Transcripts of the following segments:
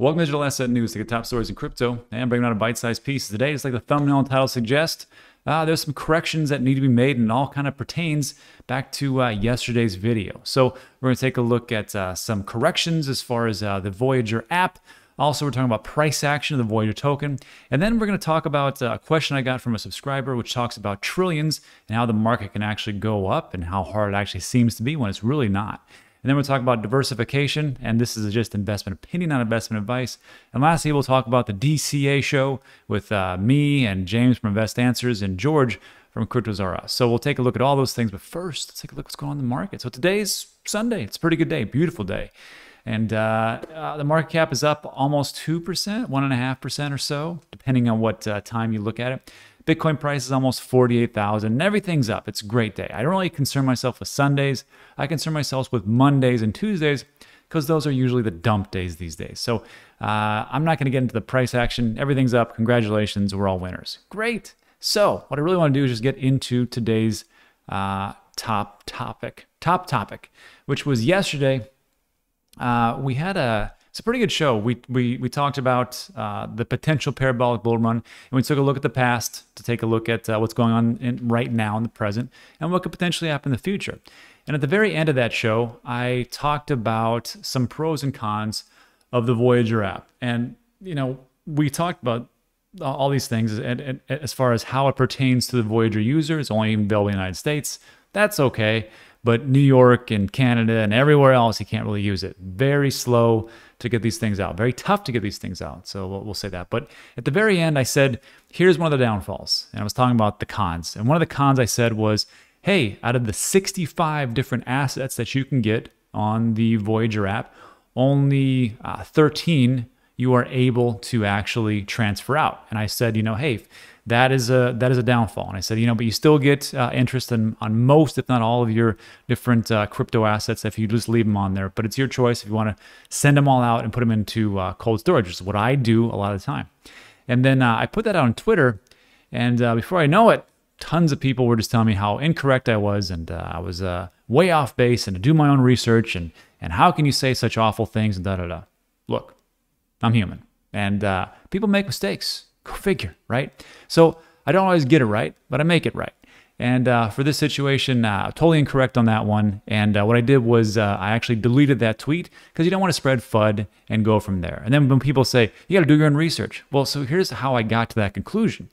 Welcome to Digital Asset News, to get top stories in crypto and bringing out a bite-sized piece. Today, just like the thumbnail and title suggest, uh, there's some corrections that need to be made and all kind of pertains back to uh, yesterday's video. So we're going to take a look at uh, some corrections as far as uh, the Voyager app. Also, we're talking about price action of the Voyager token. And then we're going to talk about uh, a question I got from a subscriber, which talks about trillions and how the market can actually go up and how hard it actually seems to be when it's really not. And then we'll talk about diversification, and this is just investment opinion, not investment advice. And lastly, we'll talk about the DCA show with uh, me and James from Invest Answers and George from Us. So we'll take a look at all those things. But first, let's take a look at what's going on in the market. So today's Sunday. It's a pretty good day, beautiful day. And uh, uh, the market cap is up almost 2%, 1.5% or so, depending on what uh, time you look at it. Bitcoin price is almost 48,000 and everything's up. It's a great day. I don't really concern myself with Sundays. I concern myself with Mondays and Tuesdays because those are usually the dump days these days. So uh, I'm not going to get into the price action. Everything's up. Congratulations. We're all winners. Great. So what I really want to do is just get into today's uh, top topic, top topic, which was yesterday. Uh, we had a it's a pretty good show. We we we talked about uh, the potential parabolic bull run, and we took a look at the past to take a look at uh, what's going on in, right now in the present, and what could potentially happen in the future. And at the very end of that show, I talked about some pros and cons of the Voyager app, and you know we talked about all these things and, and as far as how it pertains to the Voyager user. It's only available in the United States. That's okay but New York and Canada and everywhere else, you can't really use it. Very slow to get these things out. Very tough to get these things out. So we'll, we'll, say that. But at the very end, I said, here's one of the downfalls. And I was talking about the cons. And one of the cons I said was, hey, out of the 65 different assets that you can get on the Voyager app, only uh, 13 you are able to actually transfer out. And I said, you know, hey, that is a that is a downfall. And I said, you know, but you still get uh, interest in, on most, if not all, of your different uh, crypto assets if you just leave them on there. But it's your choice if you want to send them all out and put them into uh, cold storage, which is what I do a lot of the time. And then uh, I put that out on Twitter, and uh, before I know it, tons of people were just telling me how incorrect I was, and uh, I was way off base, and to do my own research, and and how can you say such awful things, and da da da. Look, I'm human, and people make mistakes Go figure, right? So I don't always get it right, but I make it right. And uh, for this situation, uh, totally incorrect on that one. And uh, what I did was uh, I actually deleted that tweet because you don't want to spread FUD and go from there. And then when people say, you got to do your own research. Well, so here's how I got to that conclusion.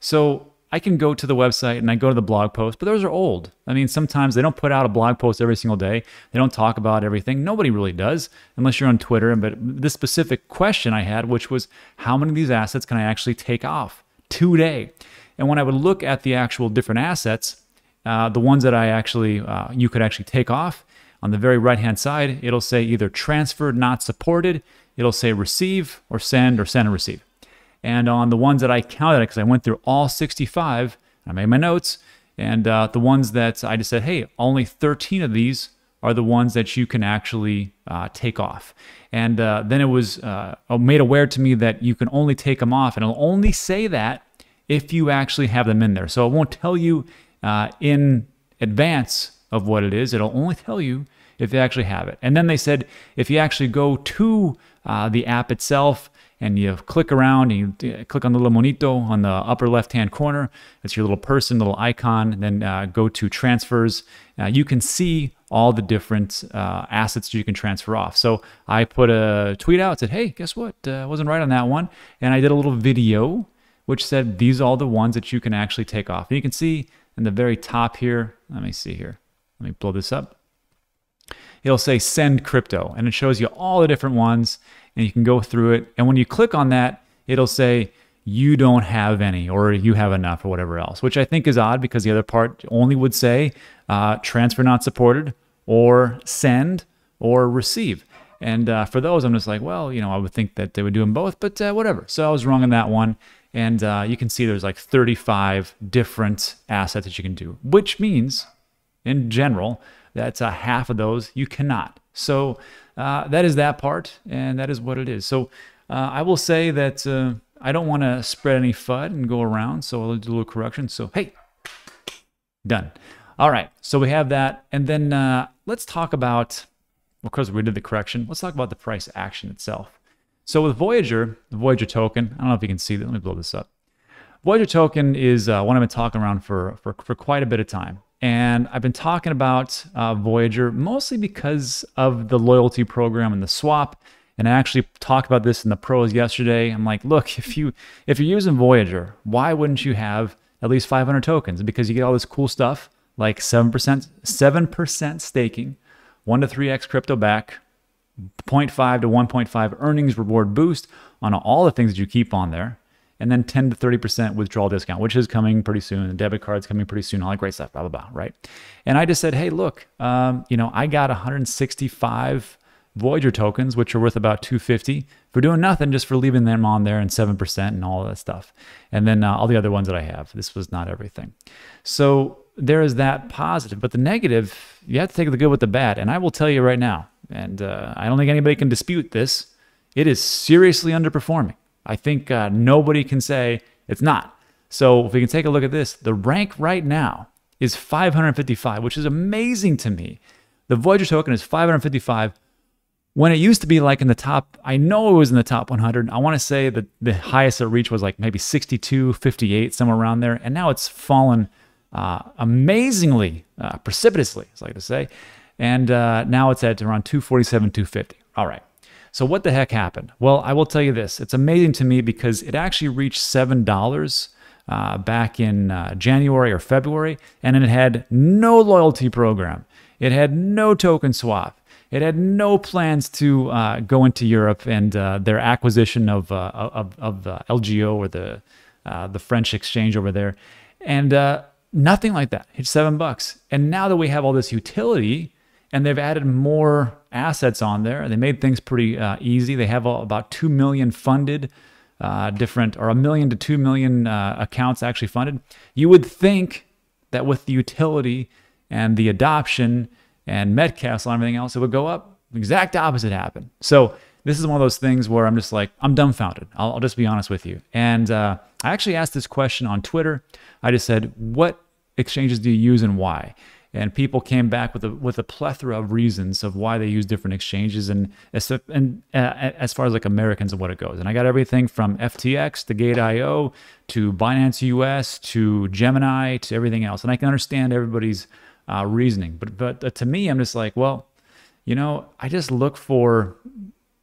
So I can go to the website and I go to the blog post, but those are old. I mean, sometimes they don't put out a blog post every single day. They don't talk about everything. Nobody really does, unless you're on Twitter. But this specific question I had, which was how many of these assets can I actually take off today? And when I would look at the actual different assets, uh, the ones that I actually, uh, you could actually take off, on the very right hand side, it'll say either transferred, not supported, it'll say receive or send or send and receive. And on the ones that I counted, because I went through all 65, I made my notes, and uh, the ones that I just said, hey, only 13 of these are the ones that you can actually uh, take off. And uh, then it was uh, made aware to me that you can only take them off, and it'll only say that if you actually have them in there. So it won't tell you uh, in advance of what it is. It'll only tell you if you actually have it. And then they said if you actually go to uh, the app itself and you click around and you click on the little monito on the upper left hand corner. It's your little person, little icon. Then uh, go to transfers. Uh, you can see all the different uh, assets you can transfer off. So I put a tweet out, said, hey, guess what? Uh, I wasn't right on that one. And I did a little video which said these are all the ones that you can actually take off. And you can see in the very top here, let me see here. Let me blow this up. It'll say send crypto and it shows you all the different ones and you can go through it. And when you click on that, it'll say you don't have any or you have enough or whatever else, which I think is odd because the other part only would say uh, transfer not supported or send or receive. And uh, for those, I'm just like, well, you know, I would think that they would do them both, but uh, whatever. So I was wrong on that one. And uh, you can see there's like 35 different assets that you can do, which means in general that a half of those you cannot. So uh, that is that part, and that is what it is. So uh, I will say that uh, I don't want to spread any FUD and go around, so I'll do a little correction. So, hey, done. All right, so we have that. And then uh, let's talk about, because we did the correction, let's talk about the price action itself. So with Voyager, the Voyager token, I don't know if you can see that. Let me blow this up. Voyager token is uh, one I've been talking around for, for, for quite a bit of time. And I've been talking about uh, Voyager mostly because of the loyalty program and the swap. And I actually talked about this in the pros yesterday. I'm like, look, if you if you're using Voyager, why wouldn't you have at least 500 tokens? Because you get all this cool stuff like 7% 7% staking, 1 to 3x crypto back, 0.5 to 1.5 earnings reward boost on all the things that you keep on there and then 10 to 30% withdrawal discount, which is coming pretty soon. The debit card's coming pretty soon, all that great stuff, blah, blah, blah, right? And I just said, hey, look, um, you know, I got 165 Voyager tokens, which are worth about 250 for doing nothing, just for leaving them on there and 7% and all that stuff. And then uh, all the other ones that I have. This was not everything. So there is that positive, but the negative, you have to take the good with the bad. And I will tell you right now, and uh, I don't think anybody can dispute this, it is seriously underperforming. I think uh, nobody can say it's not. So if we can take a look at this, the rank right now is 555, which is amazing to me. The Voyager token is 555 when it used to be like in the top, I know it was in the top 100. I want to say that the highest it reached was like maybe 62, 58, somewhere around there. And now it's fallen uh, amazingly, uh, precipitously, as I like to say. And uh, now it's at around 247, 250. All right. So what the heck happened? Well, I will tell you this. It's amazing to me because it actually reached $7 uh, back in uh, January or February, and it had no loyalty program. It had no token swap. It had no plans to uh, go into Europe and uh, their acquisition of, uh, of, of LGO or the, uh, the French exchange over there. And nothing like that. It's seven bucks. And now that we have all this utility, and they've added more assets on there. They made things pretty uh, easy. They have about 2 million funded uh, different, or a million to 2 million uh, accounts actually funded. You would think that with the utility and the adoption and Metcalfe and everything else, it would go up. The exact opposite happened. So this is one of those things where I'm just like, I'm dumbfounded. I'll, I'll just be honest with you. And uh, I actually asked this question on Twitter. I just said, what exchanges do you use and why? And people came back with a with a plethora of reasons of why they use different exchanges and and uh, as far as like Americans and what it goes. And I got everything from FTX to Gate.io to Binance US to Gemini to everything else. And I can understand everybody's uh, reasoning, but but uh, to me, I'm just like, well, you know, I just look for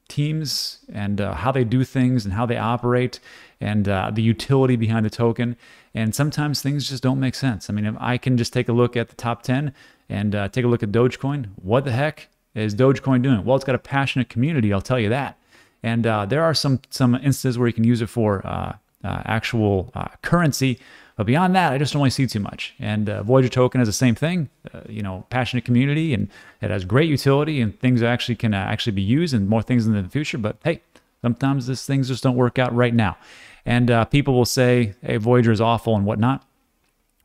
teams and uh, how they do things and how they operate and uh, the utility behind the token. And sometimes things just don't make sense. I mean, if I can just take a look at the top 10 and uh, take a look at Dogecoin, what the heck is Dogecoin doing? Well, it's got a passionate community, I'll tell you that. And uh, there are some some instances where you can use it for uh, uh, actual uh, currency. But beyond that, I just don't really see too much. And uh, Voyager token is the same thing, uh, you know, passionate community, and it has great utility, and things actually can uh, actually be used, and more things in the future. But hey, sometimes these things just don't work out right now. And uh, people will say, hey, Voyager is awful and whatnot.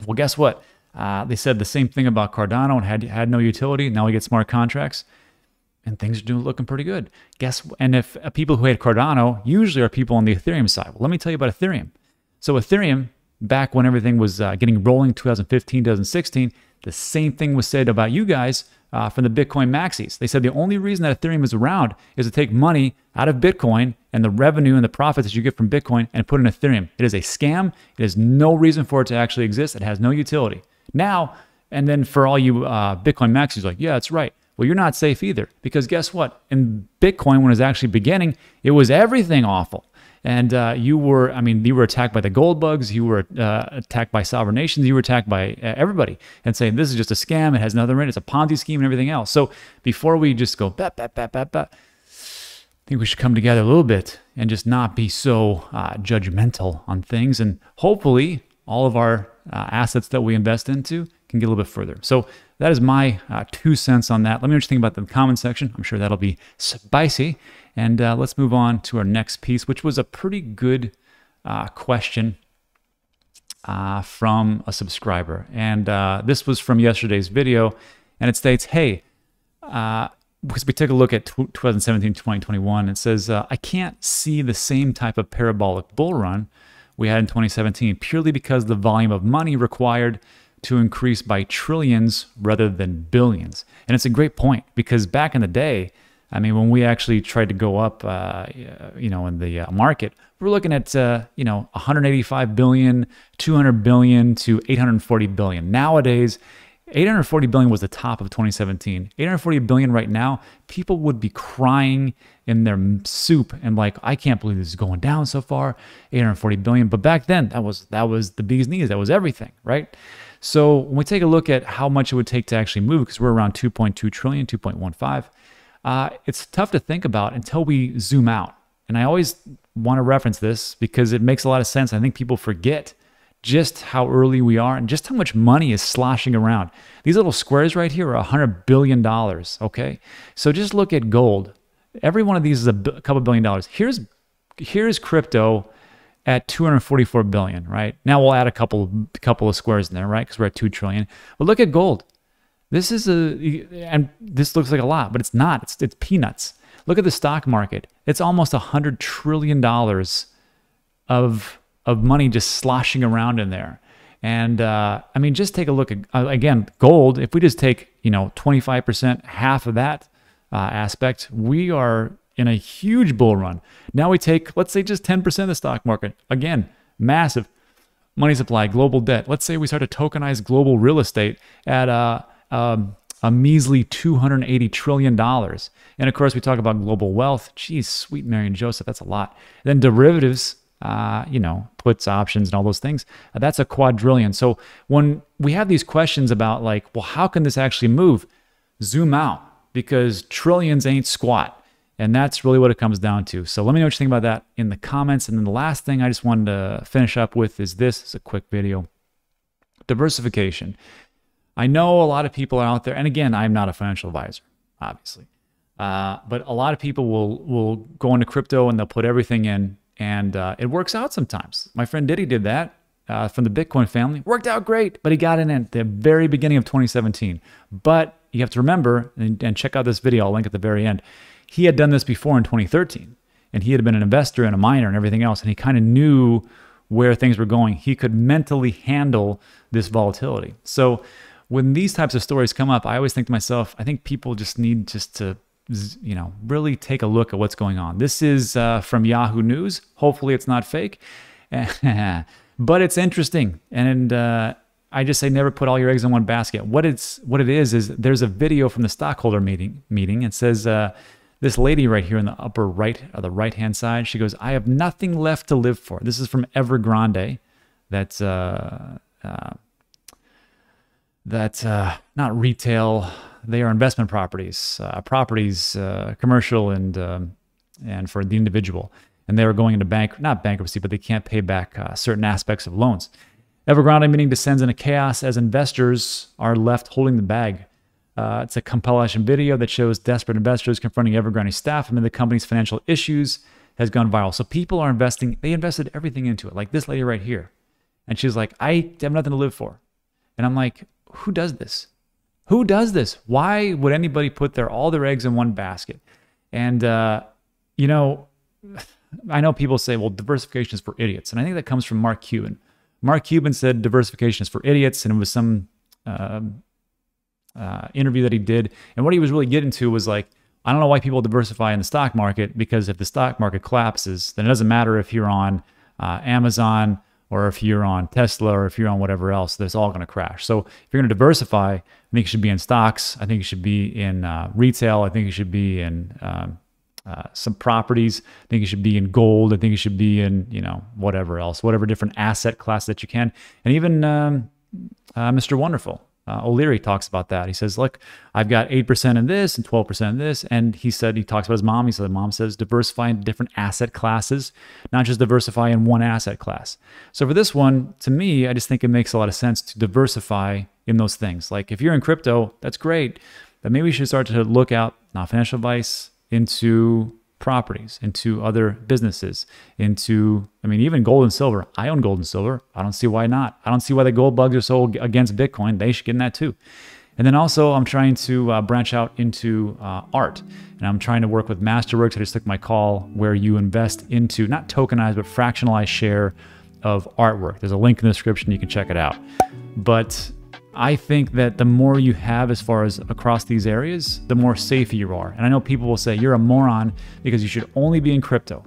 Well, guess what? Uh, they said the same thing about Cardano and had, had no utility. Now we get smart contracts and things are doing looking pretty good. Guess and if uh, people who hate Cardano usually are people on the Ethereum side. Well, let me tell you about Ethereum. So Ethereum, back when everything was uh, getting rolling, 2015, 2016, the same thing was said about you guys uh, from the Bitcoin maxis. They said the only reason that Ethereum is around is to take money out of Bitcoin and the revenue and the profits that you get from Bitcoin and put in Ethereum. It is a scam. It has no reason for it to actually exist. It has no utility. Now, and then for all you uh, Bitcoin maxis, like, yeah, that's right. Well, you're not safe either because guess what? In Bitcoin, when it was actually beginning, it was everything awful and uh, you were i mean you were attacked by the gold bugs you were uh, attacked by sovereign nations you were attacked by uh, everybody and saying this is just a scam it has nothing in it it's a ponzi scheme and everything else. So before we just go I think we should come together a little bit and just not be so uh, judgmental on things. And hopefully all of our uh, assets that we invest into can get a little bit further so that is my uh, two cents on that let me know what you think about the comment section i'm sure that'll be spicy and uh, let's move on to our next piece, which was a pretty good uh, question uh, from a subscriber. And uh, this was from yesterday's video. And it states, hey, uh, because we took a look at 2017 2021, it says, I can't see the same type of parabolic bull run we had in 2017 purely because the volume of money required to increase by trillions rather than billions. And it's a great point because back in the day, I mean, when we actually tried to go up, uh, you know, in the uh, market, we're looking at, uh, you know, 185 billion, 200 billion to 840 billion. Nowadays, 840 billion was the top of 2017. 840 billion right now, people would be crying in their soup and like, I can't believe this is going down so far. 840 billion. But back then, that was that was the bee's knees. That was everything, right? So when we take a look at how much it would take to actually move, because we're around 2.2 trillion, 2.15, uh, it's tough to think about until we zoom out. And I always want to reference this because it makes a lot of sense. I think people forget just how early we are and just how much money is sloshing around. These little squares right here are $100 billion, okay? So just look at gold. Every one of these is a couple billion dollars. Here's here's crypto at 244 billion, right? Now we'll add a couple couple of squares in there, right? Because we're at 2 trillion. But look at gold. This is a and this looks like a lot, but it's not. It's it's peanuts. Look at the stock market. It's almost a hundred trillion dollars of of money just sloshing around in there. And uh, I mean, just take a look at uh, again gold. If we just take you know 25%, half of that uh, aspect, we are in a huge bull run. Now we take let's say just 10% of the stock market. Again, massive money supply, global debt. Let's say we start to tokenize global real estate at uh, um, a measly $280 trillion. And of course, we talk about global wealth. Geez, sweet Mary and Joseph, that's a lot. Then derivatives, uh, you know, puts, options, and all those things, uh, that's a quadrillion. So when we have these questions about, like, well, how can this actually move? Zoom out because trillions ain't squat. And that's really what it comes down to. So let me know what you think about that in the comments. And then the last thing I just wanted to finish up with is this. It's a quick video. Diversification. I know a lot of people are out there, and again, I'm not a financial advisor, obviously, uh, but a lot of people will will go into crypto and they'll put everything in, and uh, it works out sometimes. My friend Didi did that uh, from the Bitcoin family, worked out great, but he got in at the very beginning of 2017. But you have to remember and, and check out this video. I'll link at the very end. He had done this before in 2013, and he had been an investor and a miner and everything else, and he kind of knew where things were going. He could mentally handle this volatility. So when these types of stories come up, I always think to myself, I think people just need just to, you know, really take a look at what's going on. This is uh, from Yahoo News. Hopefully, it's not fake, but it's interesting. And uh, I just say never put all your eggs in one basket. What it's what it is is there's a video from the stockholder meeting. Meeting. It says. Uh, this lady right here in the upper right, or the right hand side, she goes, I have nothing left to live for. This is from Evergrande. That's uh, uh, that uh, not retail, they are investment properties, uh, properties, uh, commercial and um, and for the individual. And they are going into bank, not bankruptcy, but they can't pay back uh, certain aspects of loans. Evergrande meeting descends into chaos as investors are left holding the bag. Uh, it's a compilation video that shows desperate investors confronting Evergrande staff amid the company's financial issues has gone viral. So people are investing, they invested everything into it, like this lady right here. And she's like, I have nothing to live for. And I'm like, who does this? Who does this? Why would anybody put their all their eggs in one basket? And uh, you know, I know people say, well, diversification is for idiots, and I think that comes from Mark Cuban. Mark Cuban said diversification is for idiots, and it was some uh, uh, interview that he did. And what he was really getting to was like, I don't know why people diversify in the stock market because if the stock market collapses, then it doesn't matter if you're on uh, Amazon or if you're on Tesla or if you're on whatever else, that's all going to crash. So if you're going to diversify, I think you should be in stocks. I think you should be in uh, retail. I think you should be in um, uh, some properties. I think you should be in gold. I think you should be in you know whatever else, whatever different asset class that you can, and even um, uh, Mr. Wonderful. Uh, O'Leary talks about that. He says, "Look, I've got eight percent in this and twelve percent in this," and he said he talks about his mom. He said, "Mom says diversify in different asset classes, not just diversify in one asset class." So for this one, to me, I just think it makes a lot of sense to diversify in those things. Like if you're in crypto, that's great, but maybe we should start to look out, not financial advice, into properties, into other businesses, into, I mean, even gold and silver. I own gold and silver. I don't see why not. I don't see why the gold bugs are so against Bitcoin. They should get in that too. And then also, I'm trying to uh, branch out into uh, art. And I'm trying to work with Masterworks. I just took my call where you invest into not tokenized, but fractionalized share of artwork. There's a link in the description. You can check it out. But I think that the more you have as far as across these areas, the more safe you are. And I know people will say you're a moron because you should only be in crypto.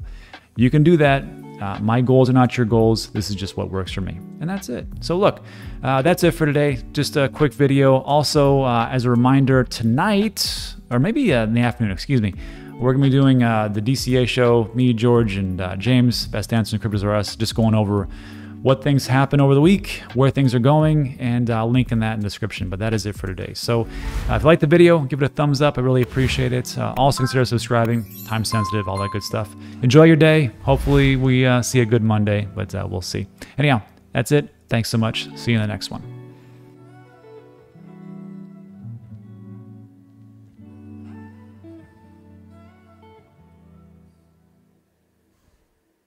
You can do that. Uh, my goals are not your goals. This is just what works for me. And that's it. So, look, uh, that's it for today. Just a quick video. Also, uh, as a reminder, tonight, or maybe uh, in the afternoon, excuse me, we're going to be doing uh, the DCA show. Me, George, and uh, James, best answer in CryptosRUs, just going over what things happen over the week, where things are going, and I'll link in that in the description. But that is it for today. So uh, if you like the video, give it a thumbs up. I really appreciate it. Uh, also consider subscribing, time sensitive, all that good stuff. Enjoy your day. Hopefully we uh, see a good Monday, but uh, we'll see. Anyhow, that's it. Thanks so much. See you in the next one.